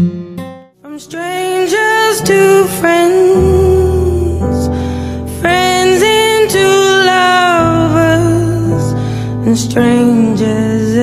From strangers to friends, friends into lovers, and strangers